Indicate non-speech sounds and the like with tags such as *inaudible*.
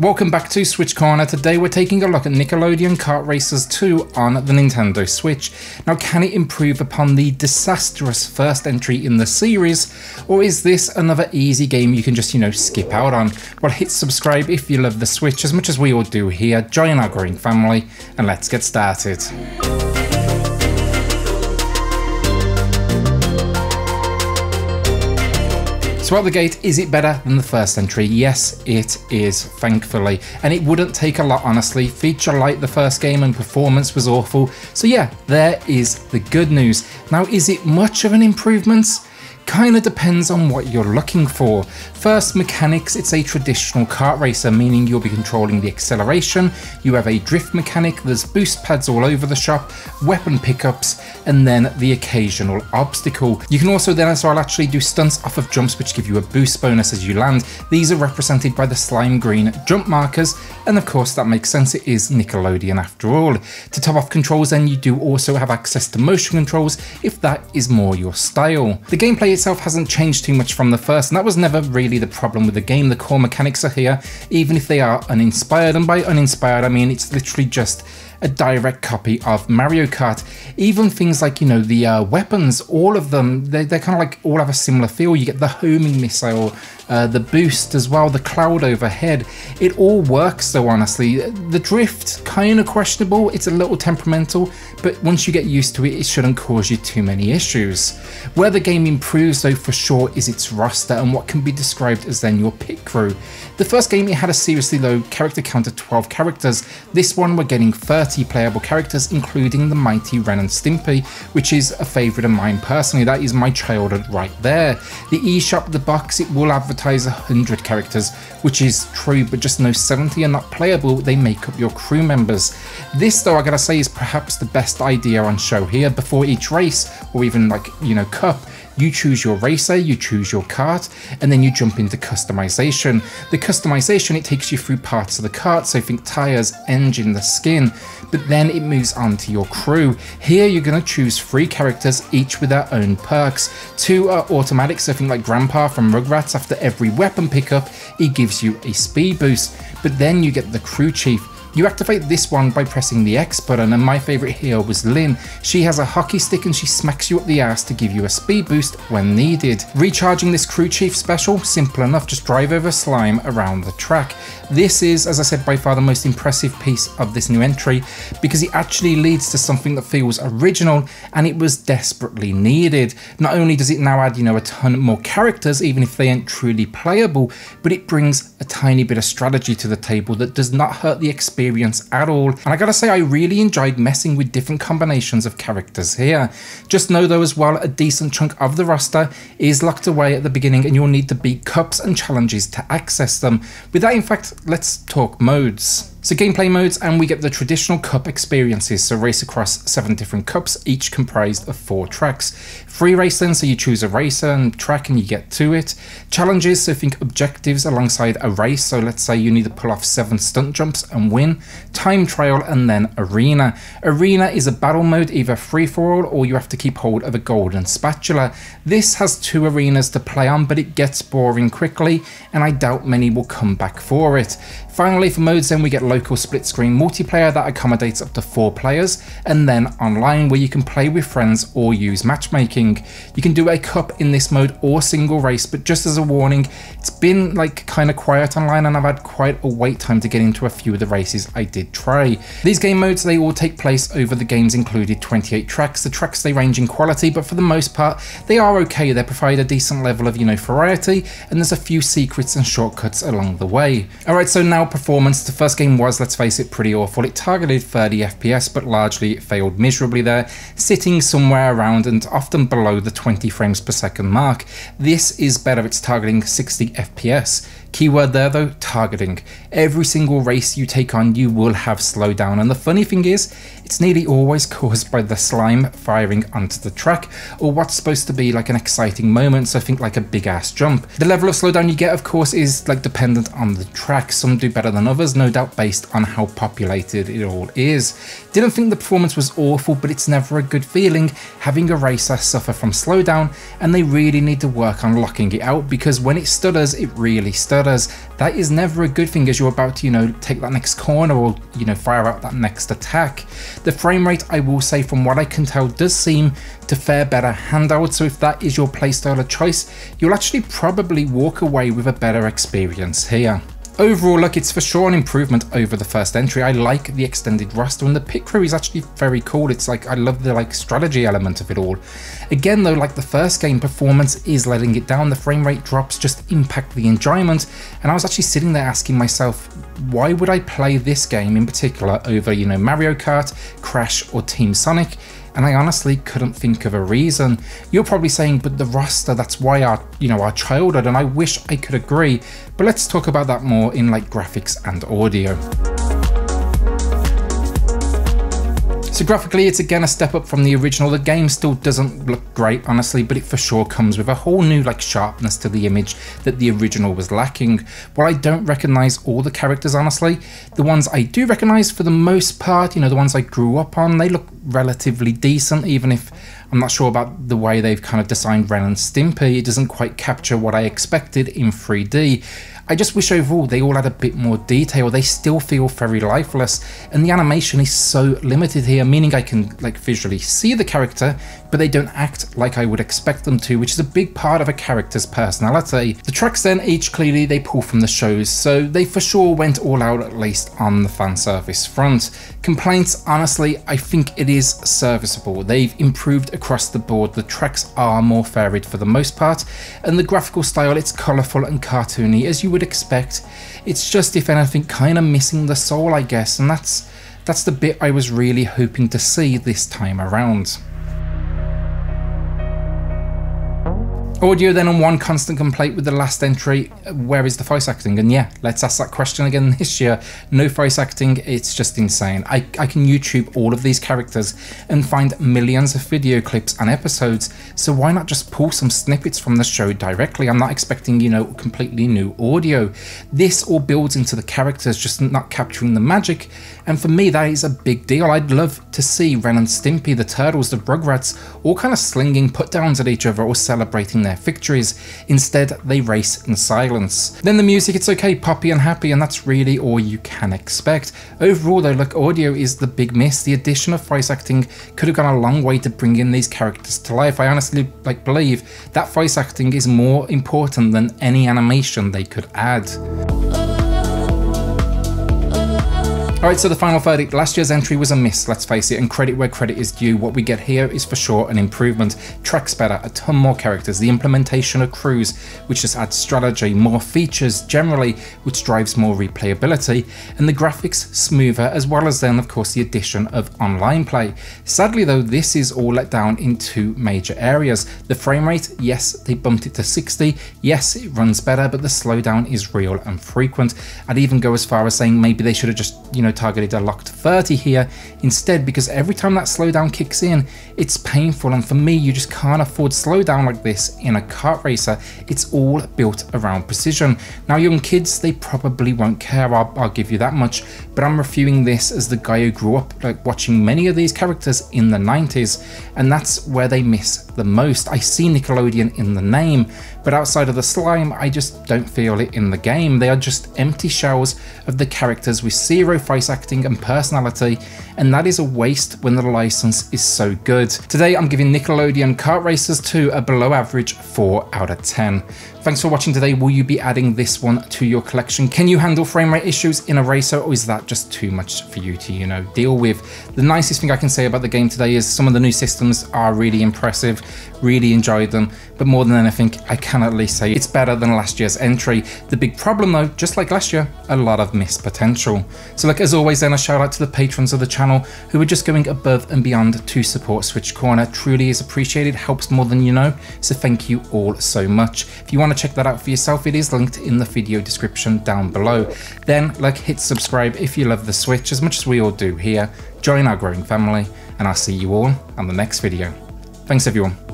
Welcome back to Switch Corner. Today we're taking a look at Nickelodeon Kart Racers 2 on the Nintendo Switch. Now can it improve upon the disastrous first entry in the series, or is this another easy game you can just, you know, skip out on? Well hit subscribe if you love the Switch as much as we all do here, join our growing family, and let's get started. So out the gate, is it better than the first entry? Yes, it is, thankfully. And it wouldn't take a lot, honestly. Feature light the first game and performance was awful. So yeah, there is the good news. Now, is it much of an improvement? Kinda depends on what you're looking for. First, mechanics, it's a traditional kart racer, meaning you'll be controlling the acceleration, you have a drift mechanic, there's boost pads all over the shop, weapon pickups, and then the occasional obstacle. You can also then as well actually do stunts off of jumps which give you a boost bonus as you land. These are represented by the slime green jump markers, and of course that makes sense, it is Nickelodeon after all. To top off controls then you do also have access to motion controls if that is more your style. The gameplay itself hasn't changed too much from the first, and that was never really the problem with the game. The core mechanics are here, even if they are uninspired, and by uninspired I mean it's literally just a direct copy of Mario Kart. Even things like, you know, the uh, weapons, all of them, they, they kind of like all have a similar feel. You get the homing missile, uh, the boost as well, the cloud overhead. It all works though, honestly. The drift, kind of questionable. It's a little temperamental, but once you get used to it, it shouldn't cause you too many issues. Where the game improves though for sure is its roster and what can be described as then your pit crew. The first game it had a seriously low character count of 12 characters. This one we're getting 30 playable characters including the mighty Ren and Stimpy, which is a favourite of mine personally. That is my childhood right there. The eShop, the box, it will advertise 100 characters, which is true, but just no 70 are not playable, they make up your crew members. This though I gotta say is perhaps the best idea on show here. Before each race, or even like, you know, cup, you choose your racer, you choose your kart, and then you jump into customization. The customization, it takes you through parts of the kart, so think tires, engine, the skin, but then it moves on to your crew. Here you're going to choose three characters, each with their own perks. Two are automatic, so think like Grandpa from Rugrats, after every weapon pickup, he gives you a speed boost, but then you get the crew chief, you activate this one by pressing the X button and my favourite here was Lynn. She has a hockey stick and she smacks you up the ass to give you a speed boost when needed. Recharging this crew chief special, simple enough, just drive over slime around the track. This is, as I said, by far the most impressive piece of this new entry because it actually leads to something that feels original and it was desperately needed. Not only does it now add, you know, a ton more characters, even if they aren't truly playable, but it brings a tiny bit of strategy to the table that does not hurt the experience experience at all. And I gotta say, I really enjoyed messing with different combinations of characters here. Just know though as well, a decent chunk of the roster is locked away at the beginning and you'll need to beat cups and challenges to access them. With that in fact, let's talk modes. So gameplay modes and we get the traditional cup experiences, so race across seven different cups, each comprised of four tracks. Free race then, so you choose a racer and track and you get to it. Challenges, so think objectives alongside a race, so let's say you need to pull off seven stunt jumps and win. Time trial and then arena. Arena is a battle mode, either free for all or you have to keep hold of a golden spatula. This has two arenas to play on, but it gets boring quickly and I doubt many will come back for it. Finally, for modes then we get local split screen multiplayer that accommodates up to four players, and then online where you can play with friends or use matchmaking. You can do a cup in this mode or single race, but just as a warning, it's been like kind of quiet online and I've had quite a wait time to get into a few of the races I did try. These game modes, they all take place over the game's included 28 tracks. The tracks, they range in quality, but for the most part, they are okay. They provide a decent level of, you know, variety, and there's a few secrets and shortcuts along the way. Alright, so now performance. The first game was, let's face it, pretty awful. It targeted 30 FPS, but largely it failed miserably there, sitting somewhere around and often below the 20 frames per second mark. This is better, it's targeting 60 FPS. Keyword there though, targeting. Every single race you take on you will have slowdown and the funny thing is, it's nearly always caused by the slime firing onto the track or what's supposed to be like an exciting moment, so I think like a big ass jump. The level of slowdown you get of course is like dependent on the track, some do better than others, no doubt based on how populated it all is. Didn't think the performance was awful but it's never a good feeling having a racer suffer from slowdown and they really need to work on locking it out because when it stutters it really stutters. That is never a good thing as you're about to, you know, take that next corner or, you know, fire out that next attack. The frame rate, I will say from what I can tell, does seem to fare better handheld, so if that is your playstyle of choice, you'll actually probably walk away with a better experience here. Overall, look, it's for sure an improvement over the first entry. I like the extended roster and the pit crew is actually very cool. It's like, I love the like strategy element of it all. Again though, like the first game, performance is letting it down. The frame rate drops just impact the enjoyment. And I was actually sitting there asking myself, why would I play this game in particular over, you know, Mario Kart, Crash or Team Sonic? And I honestly couldn't think of a reason. You're probably saying, but the roster, that's why our, you know, our childhood, and I wish I could agree, but let's talk about that more in like graphics and audio. So graphically, it's again a step up from the original. The game still doesn't look great, honestly, but it for sure comes with a whole new like sharpness to the image that the original was lacking. While I don't recognize all the characters, honestly, the ones I do recognize for the most part, you know, the ones I grew up on, they look relatively decent, even if I'm not sure about the way they've kind of designed Ren and Stimpy. It doesn't quite capture what I expected in 3D. I just wish overall they all had a bit more detail. They still feel very lifeless, and the animation is so limited here, meaning I can like visually see the character, but they don't act like I would expect them to, which is a big part of a character's personality. The tracks then each clearly they pull from the shows, so they for sure went all out at least on the fan service front. Complaints, honestly, I think it is serviceable. They've improved across the board. The tracks are more varied for the most part, and the graphical style, it's colourful and cartoony as you would expect. It's just, if anything, kind of missing the soul, I guess, and that's that's the bit I was really hoping to see this time around. Audio then on one constant complaint with the last entry, where is the voice acting? And yeah, let's ask that question again *laughs* this year. No voice acting, it's just insane. I, I can YouTube all of these characters and find millions of video clips and episodes, so why not just pull some snippets from the show directly? I'm not expecting, you know, completely new audio. This all builds into the characters, just not capturing the magic, and for me that is a big deal. I'd love to see Ren and Stimpy, the Turtles, the Rugrats, all kind of slinging put downs at each other or celebrating their victories. Instead, they race in silence. Then the music, it's okay, poppy and happy, and that's really all you can expect. Overall though, look, audio is the big miss. The addition of voice acting could have gone a long way to bring in these characters to life. I honestly like believe that voice acting is more important than any animation they could add. Alright, so the final verdict. Last year's entry was a miss, let's face it, and credit where credit is due. What we get here is for sure an improvement. Tracks better, a ton more characters, the implementation of crews, which just adds strategy, more features generally, which drives more replayability, and the graphics smoother, as well as then, of course, the addition of online play. Sadly, though, this is all let down in two major areas. The frame rate, yes, they bumped it to 60. Yes, it runs better, but the slowdown is real and frequent. I'd even go as far as saying maybe they should have just, you know, know, targeted a locked 30 here instead because every time that slowdown kicks in, it's painful. And for me, you just can't afford slowdown like this in a kart racer. It's all built around precision. Now, young kids, they probably won't care, I'll, I'll give you that much, but I'm reviewing this as the guy who grew up like watching many of these characters in the 90s, and that's where they miss the most. I see Nickelodeon in the name, but outside of the slime, I just don't feel it in the game. They are just empty shells of the characters with zero voice acting and personality, and that is a waste when the license is so good. Today I'm giving Nickelodeon Kart Racers 2 a below average 4 out of 10. Thanks for watching today. Will you be adding this one to your collection? Can you handle frame rate issues in a racer or is that just too much for you to, you know, deal with? The nicest thing I can say about the game today is some of the new systems are really impressive, really enjoyed them, but more than anything, I can at least say it's better than last year's entry. The big problem though, just like last year, a lot of missed potential. So like as always then a shout out to the patrons of the channel who are just going above and beyond to support Switch Corner. Truly is appreciated, helps more than you know, so thank you all so much. If you want to check that out for yourself, it is linked in the video description down below. Then, like, hit subscribe if you love the Switch as much as we all do here. Join our growing family, and I'll see you all on the next video. Thanks everyone.